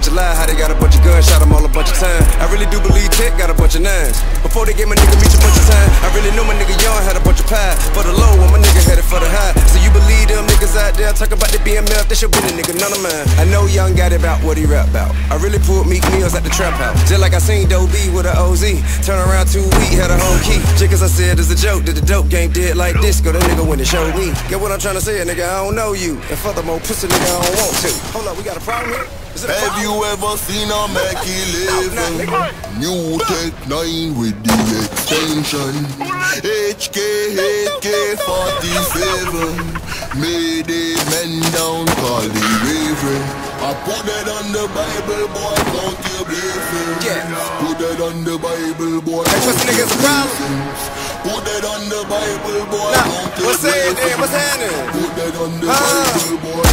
bunch of lies, how they got a bunch of guns, shot them all a bunch of time. I really do believe tech got a bunch of nines. Before they gave my nigga reach a bunch of time, I really knew my nigga young had a bunch of pie. For the low, when my nigga headed for the high. So you believe them niggas out there talk about the BMF, they should be the nigga, none of mine. I know young got it about what he rap about. I really pulled Meek Mills at the trap house. Just like I seen Doe B with a OZ. Turn around two week, had a home key. Just cause I said it's a joke, did the dope game did like this, go the nigga when it showed me. Get what I'm trying to say, nigga, I don't know you. And furthermore, pussy nigga, I don't want to. Hold up, we got a problem here? Is it a Have you ever seen a Mac 11? New Tech 9 with the extension. HK, HK 47. Made a men down, call the Raven. I put that on the Bible, boy, count your blessings. Yeah. Put that on the Bible, boy. Hey, pussy count niggas a your problem? blessings. Put that on the Bible, boy. Nah, count your what's saying blessings. then? What's happening? Put that on the Ah. Bible, boy.